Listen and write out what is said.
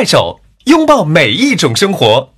快手拥抱每一种生活。